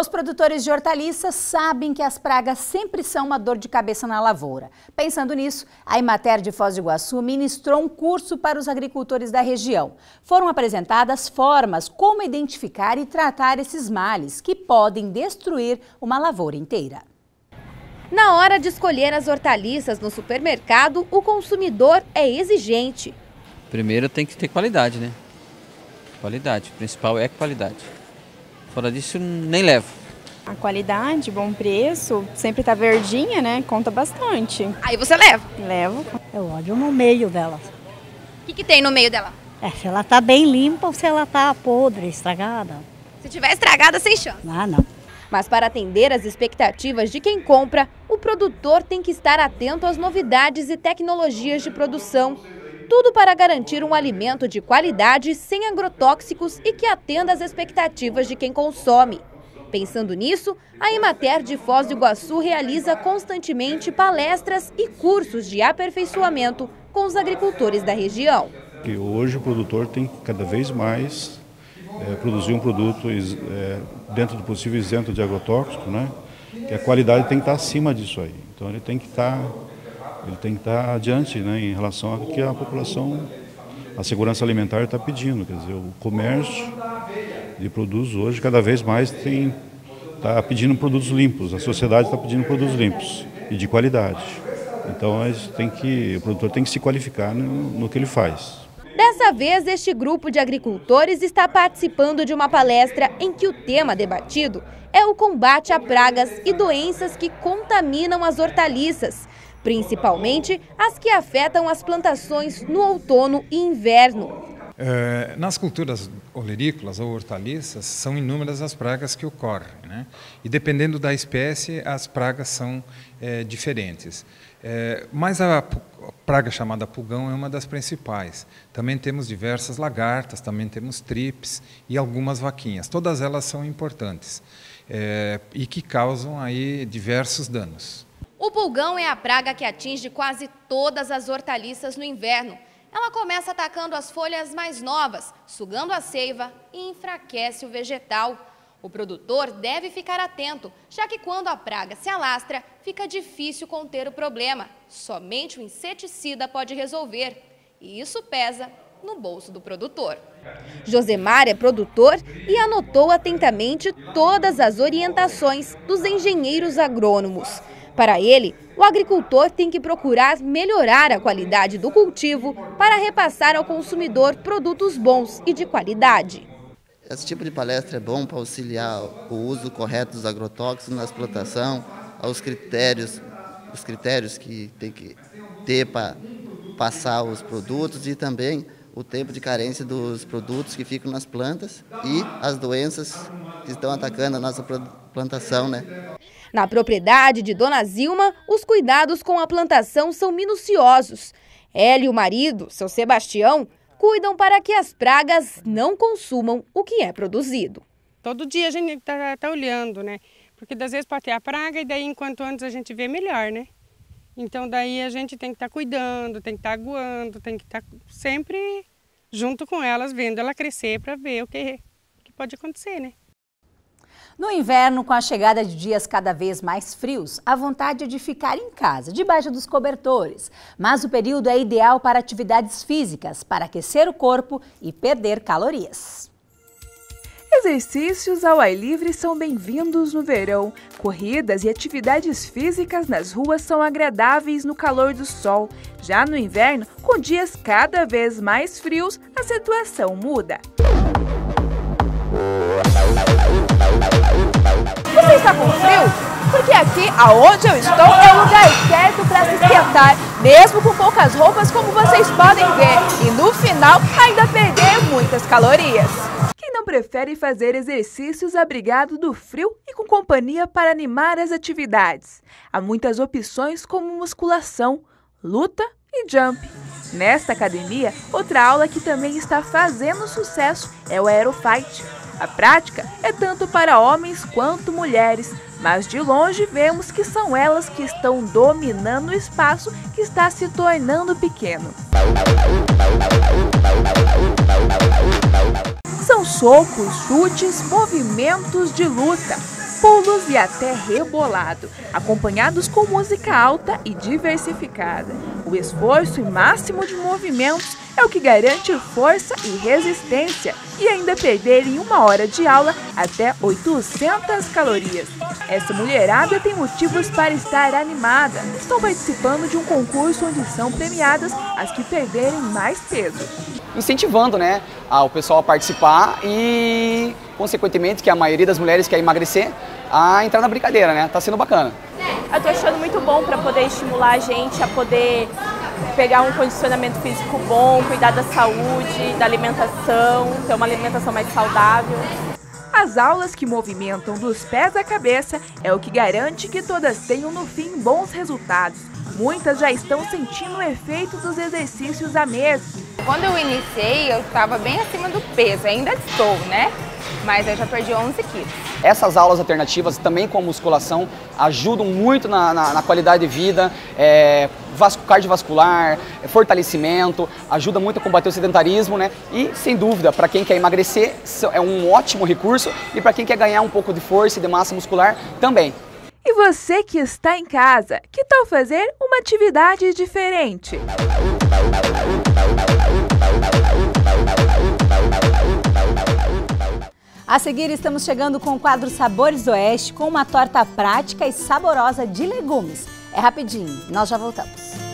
Os produtores de hortaliças sabem que as pragas sempre são uma dor de cabeça na lavoura. Pensando nisso, a Imater de Foz do Iguaçu ministrou um curso para os agricultores da região. Foram apresentadas formas como identificar e tratar esses males que podem destruir uma lavoura inteira. Na hora de escolher as hortaliças no supermercado, o consumidor é exigente. Primeiro tem que ter qualidade, né? Qualidade. O principal é qualidade. Fora disso, nem levo. A qualidade, bom preço, sempre tá verdinha, né? Conta bastante. Aí você leva? Levo. Eu olho no meio dela. O que, que tem no meio dela? É, se ela tá bem limpa ou se ela tá podre, estragada. Se tiver estragada, sem chance. Ah, não. Mas para atender às expectativas de quem compra, o produtor tem que estar atento às novidades e tecnologias de produção tudo para garantir um alimento de qualidade, sem agrotóxicos e que atenda às expectativas de quem consome. Pensando nisso, a Emater de Foz do Iguaçu realiza constantemente palestras e cursos de aperfeiçoamento com os agricultores da região. E hoje o produtor tem que cada vez mais é, produzir um produto é, dentro do possível isento de agrotóxico, né? Que a qualidade tem que estar acima disso aí. Então ele tem que estar ele tem que estar adiante né, em relação ao que a população, a segurança alimentar está pedindo. Quer dizer, o comércio de produtos hoje cada vez mais tem está pedindo produtos limpos, a sociedade está pedindo produtos limpos e de qualidade. Então tem que, o produtor tem que se qualificar no, no que ele faz. Dessa vez, este grupo de agricultores está participando de uma palestra em que o tema debatido é o combate a pragas e doenças que contaminam as hortaliças principalmente as que afetam as plantações no outono e inverno. É, nas culturas olerícolas ou hortaliças, são inúmeras as pragas que ocorrem. Né? E dependendo da espécie, as pragas são é, diferentes. É, mas a praga chamada pulgão é uma das principais. Também temos diversas lagartas, também temos trips e algumas vaquinhas. Todas elas são importantes é, e que causam aí diversos danos. O pulgão é a praga que atinge quase todas as hortaliças no inverno. Ela começa atacando as folhas mais novas, sugando a seiva e enfraquece o vegetal. O produtor deve ficar atento, já que quando a praga se alastra, fica difícil conter o problema. Somente o inseticida pode resolver. E isso pesa no bolso do produtor. Josemar é produtor e anotou atentamente todas as orientações dos engenheiros agrônomos. Para ele, o agricultor tem que procurar melhorar a qualidade do cultivo para repassar ao consumidor produtos bons e de qualidade. Esse tipo de palestra é bom para auxiliar o uso correto dos agrotóxicos na explotação, aos critérios, os critérios que tem que ter para passar os produtos e também o tempo de carência dos produtos que ficam nas plantas e as doenças que estão atacando a nossa plantação, né? Na propriedade de Dona Zilma, os cuidados com a plantação são minuciosos. Ela e o marido, seu Sebastião, cuidam para que as pragas não consumam o que é produzido. Todo dia a gente está tá olhando, né? Porque às vezes pode ter a praga e daí enquanto antes a gente vê melhor, né? Então daí a gente tem que estar tá cuidando, tem que estar tá aguando, tem que estar tá sempre junto com elas, vendo ela crescer para ver o que, que pode acontecer, né? No inverno, com a chegada de dias cada vez mais frios, a vontade é de ficar em casa, debaixo dos cobertores. Mas o período é ideal para atividades físicas, para aquecer o corpo e perder calorias. Exercícios ao ar livre são bem-vindos no verão. Corridas e atividades físicas nas ruas são agradáveis no calor do sol. Já no inverno, com dias cada vez mais frios, a situação muda. Você está com frio? Porque aqui, aonde eu estou, é o lugar certo para se esquentar, mesmo com poucas roupas, como vocês podem ver. E no final, ainda perder muitas calorias. Quem não prefere fazer exercícios abrigado do frio e com companhia para animar as atividades? Há muitas opções como musculação, luta e jump. Nesta academia, outra aula que também está fazendo sucesso é o Aerofight a prática é tanto para homens quanto mulheres, mas de longe vemos que são elas que estão dominando o espaço que está se tornando pequeno. São socos, chutes, movimentos de luta. Pulos e até rebolado, acompanhados com música alta e diversificada. O esforço e máximo de movimentos é o que garante força e resistência e ainda perder em uma hora de aula até 800 calorias. Essa mulherada tem motivos para estar animada. Estão participando de um concurso onde são premiadas as que perderem mais peso. Incentivando né, o pessoal a participar e, consequentemente, que a maioria das mulheres quer emagrecer, a entrar na brincadeira, né? Tá sendo bacana. Eu tô achando muito bom para poder estimular a gente a poder pegar um condicionamento físico bom, cuidar da saúde, da alimentação, ter uma alimentação mais saudável. As aulas que movimentam dos pés à cabeça é o que garante que todas tenham no fim bons resultados. Muitas já estão sentindo o efeito dos exercícios à mesa. Quando eu iniciei, eu estava bem acima do peso, ainda estou, né? Mas eu já perdi 11 quilos. Essas aulas alternativas, também com musculação, ajudam muito na, na, na qualidade de vida, é, cardiovascular, é, fortalecimento, ajuda muito a combater o sedentarismo, né? E, sem dúvida, para quem quer emagrecer, é um ótimo recurso e para quem quer ganhar um pouco de força e de massa muscular, também. E você que está em casa, que tal fazer uma atividade diferente? A seguir, estamos chegando com o quadro Sabores Oeste com uma torta prática e saborosa de legumes. É rapidinho, nós já voltamos.